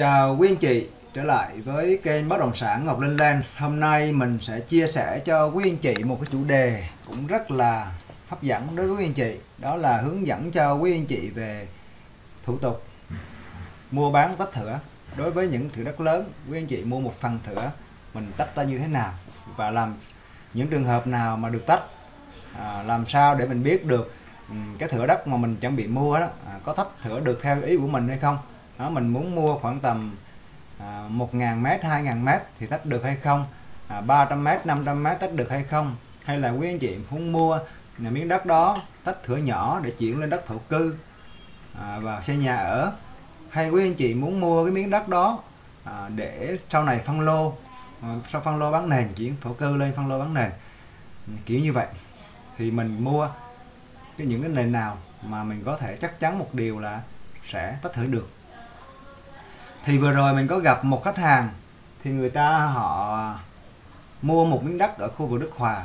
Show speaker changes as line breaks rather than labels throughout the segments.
Chào quý anh chị trở lại với kênh bất động sản Ngọc Linh Land. Hôm nay mình sẽ chia sẻ cho quý anh chị một cái chủ đề cũng rất là hấp dẫn đối với quý anh chị. Đó là hướng dẫn cho quý anh chị về thủ tục mua bán tách thửa. Đối với những thửa đất lớn, quý anh chị mua một phần thửa mình tách ra như thế nào và làm những trường hợp nào mà được tách à, làm sao để mình biết được ừ, cái thửa đất mà mình chuẩn bị mua đó à, có tách thửa được theo ý của mình hay không đó mình muốn mua khoảng tầm à, 1.000 mét 2.000 mét thì tách được hay không? À, 300 mét 500 mét tách được hay không? Hay là quý anh chị muốn mua nhà miếng đất đó tách thửa nhỏ để chuyển lên đất thổ cư à, và xây nhà ở? Hay quý anh chị muốn mua cái miếng đất đó à, để sau này phân lô à, sau phân lô bán nền chuyển thổ cư lên phân lô bán nền? Kiểu như vậy. Thì mình mua cái những cái nền nào mà mình có thể chắc chắn một điều là sẽ tách thửa được thì vừa rồi mình có gặp một khách hàng, thì người ta họ mua một miếng đất ở khu vực Đức Hòa.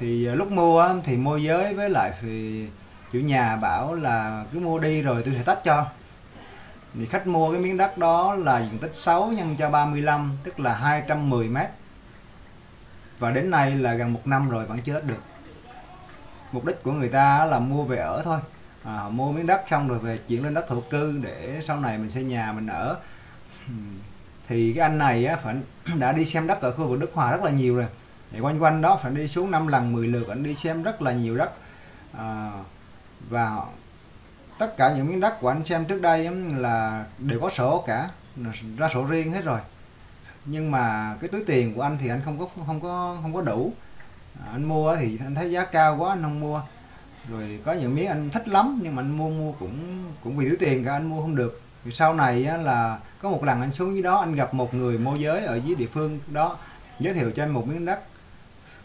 Thì ờ, lúc mua thì môi giới với lại thì chủ nhà bảo là cứ mua đi rồi tôi sẽ tách cho. Thì khách mua cái miếng đất đó là diện tích 6 nhân cho 35 tức là 210 mét. Và đến nay là gần một năm rồi vẫn chưa tách được. Mục đích của người ta là mua về ở thôi à, họ mua miếng đất xong rồi về chuyển lên đất thổ cư để sau này mình xây nhà mình ở. Thì cái anh này á, phải đã đi xem đất ở khu vực Đức Hòa rất là nhiều rồi. Thì quanh quanh đó phải đi xuống 5 lần 10 lượt anh đi xem rất là nhiều đất. À, và tất cả những miếng đất của anh xem trước đây là đều có sổ cả ra sổ riêng hết rồi. Nhưng mà cái túi tiền của anh thì anh không có không có không có đủ. À, anh mua thì anh thấy giá cao quá anh không mua rồi có những miếng anh thích lắm nhưng mà anh mua mua cũng cũng vì thiếu tiền cả anh mua không được. Thì sau này á, là có một lần anh xuống dưới đó anh gặp một người môi giới ở dưới địa phương đó giới thiệu cho anh một miếng đất.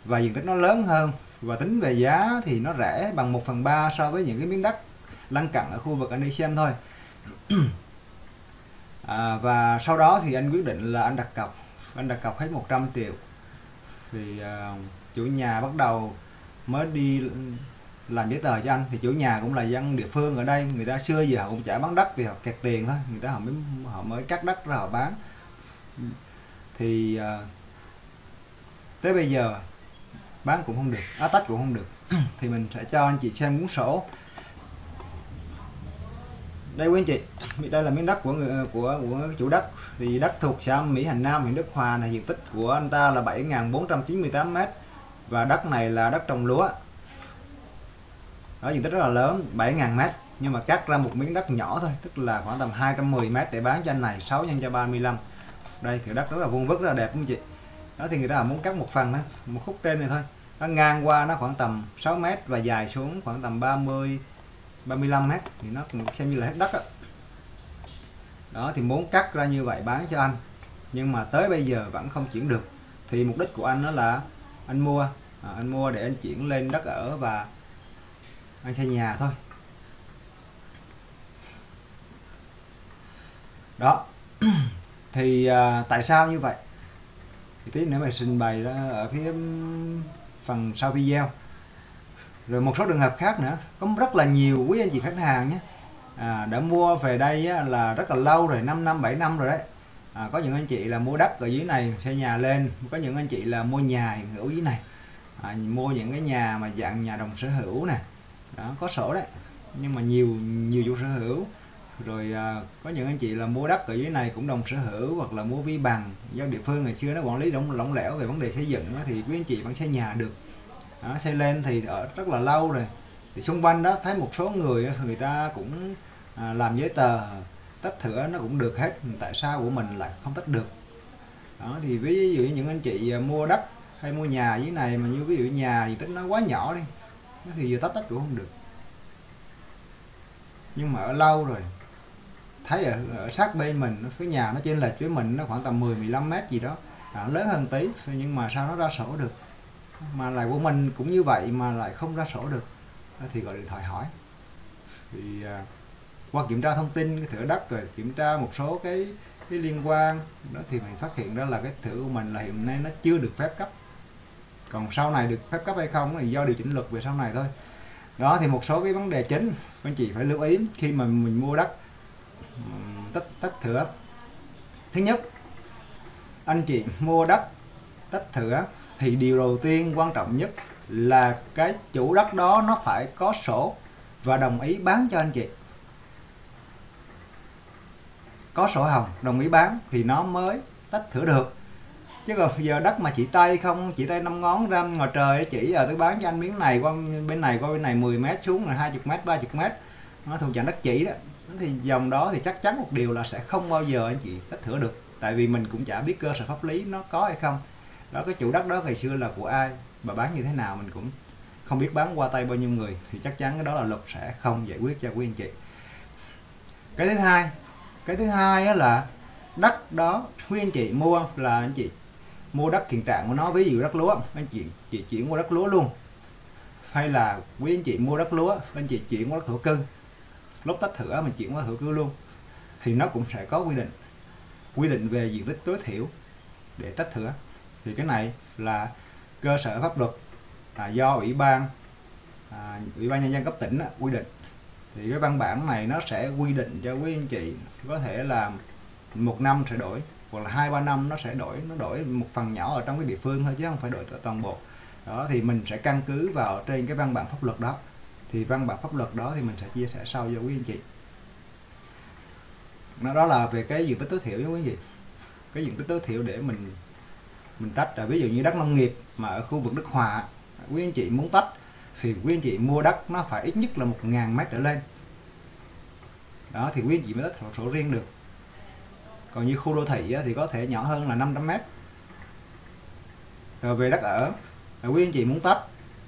Và diện tích nó lớn hơn và tính về giá thì nó rẻ bằng 1 phần ba so với những cái miếng đất lân cận ở khu vực anh đi xem thôi. À, và sau đó thì anh quyết định là anh đặt cọc anh đặt cọc hết 100 triệu. Thì uh, chủ nhà bắt đầu mới đi làm giấy tờ cho anh. Thì chủ nhà cũng là dân địa phương ở đây. Người ta xưa giờ họ cũng chả bán đất vì họ kẹt tiền thôi. Người ta họ mới họ mới cắt đất ra họ bán. Thì uh, tới bây giờ bán cũng không được á tách cũng không được. Thì mình sẽ cho anh chị xem cuốn sổ. Đây quý anh chị đây là miếng đất của người của của chủ đất. Thì đất thuộc xã Mỹ Hành Nam huyện Đức Hòa này diện tích của anh ta là 7.498 m và đất này là đất trồng lúa đó diện tích rất là lớn 7.000 mét. Nhưng mà cắt ra một miếng đất nhỏ thôi tức là khoảng tầm 210 mét để bán cho anh này 6 nhân cho 35 đây thì đất rất là vuông vức rất là đẹp không chị? Đó thì người ta muốn cắt một phần đó, một khúc trên này thôi. Nó ngang qua nó khoảng tầm 6 mét và dài xuống khoảng tầm 30 35 mét. Thì nó cũng xem như là hết đất đó. đó thì muốn cắt ra như vậy bán cho anh. Nhưng mà tới bây giờ vẫn không chuyển được. Thì mục đích của anh đó là anh mua à, anh mua để anh chuyển lên đất ở và anh xây nhà thôi. Đó. Thì à, tại sao như vậy? Thì tí nữa mày trình bày ở phía phần sau video. Rồi một số trường hợp khác nữa. Có rất là nhiều quý anh chị khách hàng nhé. À, đã mua về đây á, là rất là lâu rồi 5 năm 7 năm rồi đấy. À, có những anh chị là mua đất ở dưới này xây nhà lên. Có những anh chị là mua nhà hiện hữu dưới này. À, mua những cái nhà mà dạng nhà đồng sở hữu nè đó có sổ đấy. Nhưng mà nhiều nhiều chủ sở hữu. Rồi à, có những anh chị là mua đất ở dưới này cũng đồng sở hữu hoặc là mua vi bằng. Do địa phương ngày xưa nó quản lý lỏng lỏng lẻo về vấn đề xây dựng đó, thì quý anh chị vẫn xây nhà được. Đó, xây lên thì ở rất là lâu rồi. Thì xung quanh đó thấy một số người người ta cũng à, làm giấy tờ tách thửa nó cũng được hết. Tại sao? Của mình lại không tách được. Đó thì ví dụ như những anh chị à, mua đất hay mua nhà dưới này mà như ví dụ nhà diện tích nó quá nhỏ đi nó thì giờ tách tách cũng không được. Nhưng mà ở lâu rồi thấy ở, ở sát bên mình cái nhà nó trên lệch với mình nó khoảng tầm 10 15 mét gì đó à, lớn hơn tí nhưng mà sao nó ra sổ được? Mà lại của mình cũng như vậy mà lại không ra sổ được. Thì gọi điện thoại hỏi. Thì à, qua kiểm tra thông tin cái thửa đất rồi kiểm tra một số cái cái liên quan đó thì mình phát hiện ra là cái thửa của mình là hiện nay nó chưa được phép cấp còn sau này được phép cấp hay không thì do điều chỉnh luật về sau này thôi. Đó, thì một số cái vấn đề chính anh chị phải lưu ý khi mà mình mua đất. Tách tách thửa. Thứ nhất, anh chị mua đất, tách thửa thì điều đầu tiên quan trọng nhất là cái chủ đất đó nó phải có sổ và đồng ý bán cho anh chị. Có sổ hồng, đồng ý bán thì nó mới tách thửa được chứ còn giờ đất mà chỉ tay không, chỉ tay năm ngón ra ngoài trời chỉ giờ tôi bán cho anh miếng này qua bên này, qua bên này 10 mét xuống là 20 mét 30 mét. Nó thuộc dạng đất chỉ đó. Thì dòng đó thì chắc chắn một điều là sẽ không bao giờ anh chị tách thửa được. Tại vì mình cũng chả biết cơ sở pháp lý nó có hay không. Đó, cái chủ đất đó ngày xưa là của ai và bán như thế nào mình cũng không biết bán qua tay bao nhiêu người. Thì chắc chắn cái đó là luật sẽ không giải quyết cho quý anh chị. Cái thứ hai, cái thứ hai là đất đó quý anh chị mua là anh chị mua đất hiện trạng của nó ví dụ đất lúa anh chị chị chuyển qua đất lúa luôn. Hay là quý anh chị mua đất lúa anh chị chuyển qua đất thổ cư. Lúc tách thửa mình chuyển qua thổ cư luôn. Thì nó cũng sẽ có quy định quy định về diện tích tối thiểu để tách thửa. Thì cái này là cơ sở pháp luật à, do ủy ban à, ủy ban nhân dân cấp tỉnh á, quy định. Thì cái văn bản này nó sẽ quy định cho quý anh chị có thể là một năm sẽ đổi hoặc là hai ba năm nó sẽ đổi, nó đổi một phần nhỏ ở trong cái địa phương thôi chứ không phải đổi toàn bộ. Đó, thì mình sẽ căn cứ vào trên cái văn bản pháp luật đó. Thì văn bản pháp luật đó thì mình sẽ chia sẻ sau cho quý anh chị. Nó đó là về cái diện tích tối thiểu với quý anh chị. Cái diện tích tối thiểu để mình mình tách là ví dụ như đất nông nghiệp mà ở khu vực đức hòa, quý anh chị muốn tách thì quý anh chị mua đất nó phải ít nhất là một ngàn mét trở lên. Đó, thì quý anh chị mới tách sổ riêng được còn như khu đô thị thì có thể nhỏ hơn là 500 mét. Rồi về đất ở à, quý anh chị muốn tách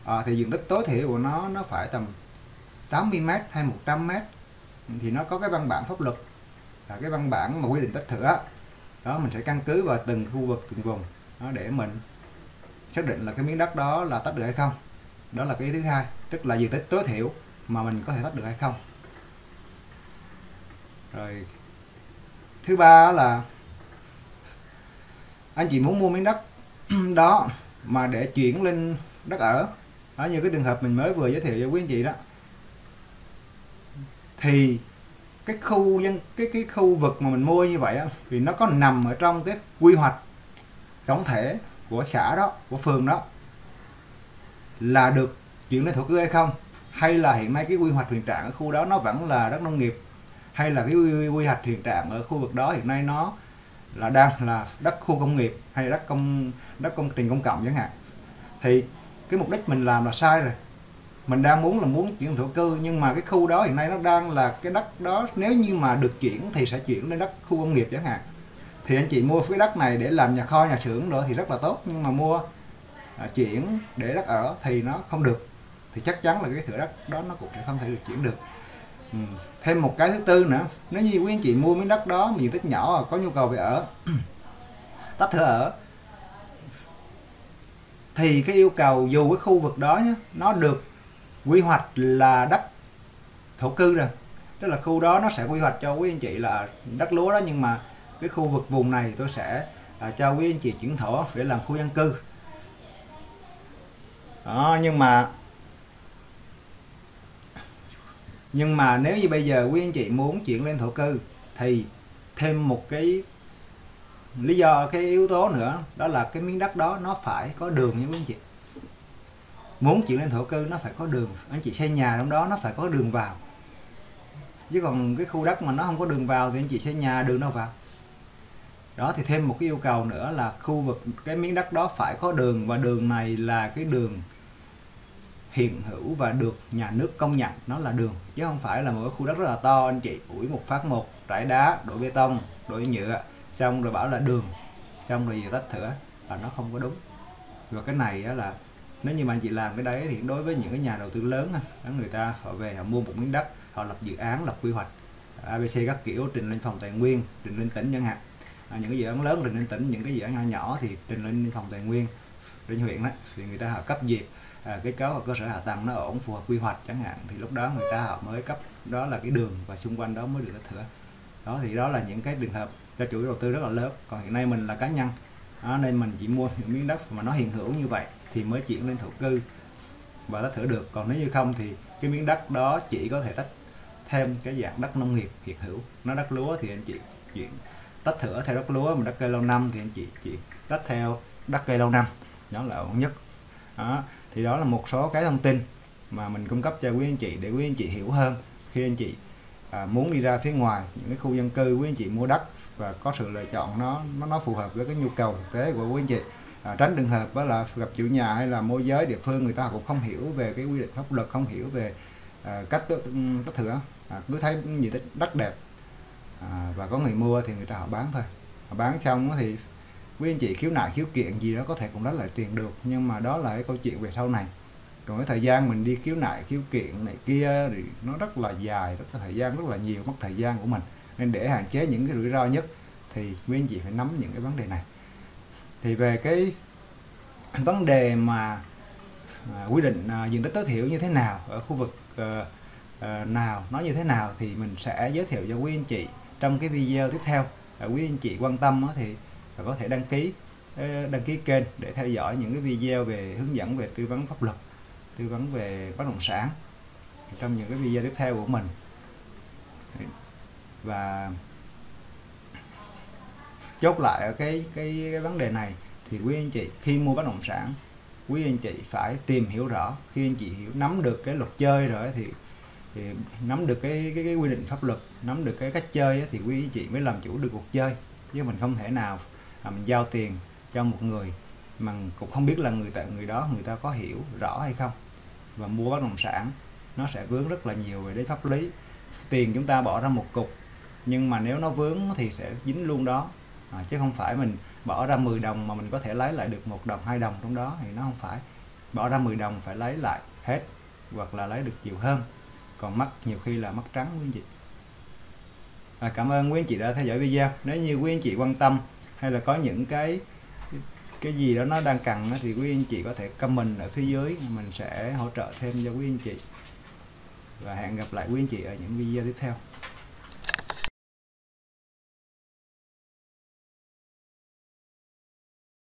à, thì diện tích tối thiểu của nó nó phải tầm 80 mét hay 100 mét. Thì nó có cái văn bản pháp luật là cái văn bản mà quy định tách thửa. Đó mình sẽ căn cứ vào từng khu vực từng vùng đó để mình xác định là cái miếng đất đó là tách được hay không. Đó là cái thứ hai tức là diện tích tối thiểu mà mình có thể tách được hay không. Rồi thứ ba là anh chị muốn mua miếng đất đó mà để chuyển lên đất ở. Đó như cái trường hợp mình mới vừa giới thiệu cho quý anh chị đó. Thì cái khu dân cái cái khu vực mà mình mua như vậy á, thì nó có nằm ở trong cái quy hoạch tổng thể của xã đó của phường đó. Là được chuyển lên thổ cư hay không? Hay là hiện nay cái quy hoạch hiện trạng ở khu đó nó vẫn là đất nông nghiệp? Hay là cái quy, quy hoạch hiện trạng ở khu vực đó hiện nay nó là đang là đất khu công nghiệp hay đất công đất công trình công cộng chẳng hạn. Thì cái mục đích mình làm là sai rồi. Mình đang muốn là muốn chuyển thổ cư nhưng mà cái khu đó hiện nay nó đang là cái đất đó nếu như mà được chuyển thì sẽ chuyển lên đất khu công nghiệp chẳng hạn. Thì anh chị mua cái đất này để làm nhà kho nhà xưởng nữa thì rất là tốt nhưng mà mua à, chuyển để đất ở thì nó không được. Thì chắc chắn là cái thửa đất đó nó cũng sẽ không thể được chuyển được ừ. thêm một cái thứ tư nữa. Nếu như quý anh chị mua miếng đất đó diện tích nhỏ có nhu cầu về ở tách thửa ở thì cái yêu cầu dù cái khu vực đó nhé, nó được quy hoạch là đất thổ cư rồi. Tức là khu đó nó sẽ quy hoạch cho quý anh chị là đất lúa đó nhưng mà cái khu vực vùng này tôi sẽ à, cho quý anh chị chuyển thổ để làm khu dân cư. Đó nhưng mà nhưng mà nếu như bây giờ quý anh chị muốn chuyển lên thổ cư, thì thêm một cái lý do, cái yếu tố nữa, đó là cái miếng đất đó nó phải có đường nha quý anh chị. Muốn chuyển lên thổ cư, nó phải có đường. Anh chị xây nhà trong đó, nó phải có đường vào. Chứ còn cái khu đất mà nó không có đường vào thì anh chị xây nhà đường đâu vào. Đó, thì thêm một cái yêu cầu nữa là khu vực, cái miếng đất đó phải có đường. Và đường này là cái đường hiện hữu và được nhà nước công nhận nó là đường chứ không phải là một cái khu đất rất là to. Anh chị ủi một phát một trải đá đổ bê tông đổ nhựa xong rồi bảo là đường xong rồi gì tách thửa là nó không có đúng. Và cái này là nếu như mà anh chị làm cái đấy thì đối với những cái nhà đầu tư lớn đó người ta họ về họ mua một miếng đất họ lập dự án lập quy hoạch abc các kiểu trình lên phòng tài nguyên trình lên tỉnh chẳng hạn. À, những cái dự án lớn trình lên tỉnh những cái dự án nhỏ nhỏ thì trình lên phòng tài nguyên lên huyện đó thì người ta họ cấp duyệt à, cấu cấu cơ sở hạ tầng nó ổn phù hợp quy hoạch chẳng hạn thì lúc đó người ta họ mới cấp đó là cái đường và xung quanh đó mới được tách thửa đó thì đó là những cái trường hợp cho chủ đầu tư rất là lớn. Còn hiện nay mình là cá nhân đó, nên mình chỉ mua những miếng đất mà nó hiện hữu như vậy thì mới chuyển lên thổ cư và tách thửa được. Còn nếu như không thì cái miếng đất đó chỉ có thể tách thêm cái dạng đất nông nghiệp hiện hữu. Nó đất lúa thì anh chị chuyển tách thửa theo đất lúa mà đất cây lâu năm thì anh chị chuyển tách theo đất cây lâu năm. Nó là ổn nhất đó thì đó là một số cái thông tin mà mình cung cấp cho quý anh chị để quý anh chị hiểu hơn. Khi anh chị à, muốn đi ra phía ngoài những cái khu dân cư quý anh chị mua đất và có sự lựa chọn nó nó nó phù hợp với cái nhu cầu thực tế của quý anh chị à, tránh trường hợp đó là gặp chủ nhà hay là môi giới địa phương người ta cũng không hiểu về cái quy định pháp luật không hiểu về à, cách tách ừ, thửa. À, cứ thấy gì đất đẹp à, và có người mua thì người ta họ bán thôi. Họ bán xong thì quý anh chị khiếu nại khiếu kiện gì đó có thể cũng đánh lại tiền được nhưng mà đó là cái câu chuyện về sau này. Còn cái thời gian mình đi khiếu nại khiếu kiện này kia thì nó rất là dài rất là thời gian rất là nhiều mất thời gian của mình. Nên để hạn chế những cái rủi ro nhất thì quý anh chị phải nắm những cái vấn đề này. Thì về cái vấn đề mà à, quy định à, diện tích tối thiểu như thế nào ở khu vực à, à, nào nó như thế nào thì mình sẽ giới thiệu cho quý anh chị trong cái video tiếp theo. À, quý anh chị quan tâm á, thì và có thể đăng ký ờ, đăng ký kênh để theo dõi những cái video về hướng dẫn về tư vấn pháp luật tư vấn về bất động sản trong những cái video tiếp theo của mình. Và chốt lại ở cái cái, cái vấn đề này thì quý anh chị khi mua bất động sản quý anh chị phải tìm hiểu rõ. Khi anh chị hiểu nắm được cái luật chơi rồi thì, thì nắm được cái, cái cái quy định pháp luật nắm được cái cách chơi thì quý anh chị mới làm chủ được cuộc chơi chứ mình không thể nào à, mình giao tiền cho một người mà cũng không biết là người tại người đó người ta có hiểu rõ hay không. Và mua bất động sản nó sẽ vướng rất là nhiều về đến pháp lý. Tiền chúng ta bỏ ra một cục nhưng mà nếu nó vướng thì sẽ dính luôn đó. À, chứ không phải mình bỏ ra 10 đồng mà mình có thể lấy lại được một đồng hai đồng trong đó thì nó không phải. Bỏ ra 10 đồng phải lấy lại hết hoặc là lấy được nhiều hơn. Còn mất nhiều khi là mất trắng quý anh chị. À, cảm ơn quý anh chị đã theo dõi video. Nếu như quý anh chị quan tâm hay là có những cái cái gì đó nó đang cần thì quý anh chị có thể comment ở phía dưới. Mình sẽ hỗ trợ thêm cho quý anh chị. Và hẹn gặp lại quý anh chị ở những video tiếp theo.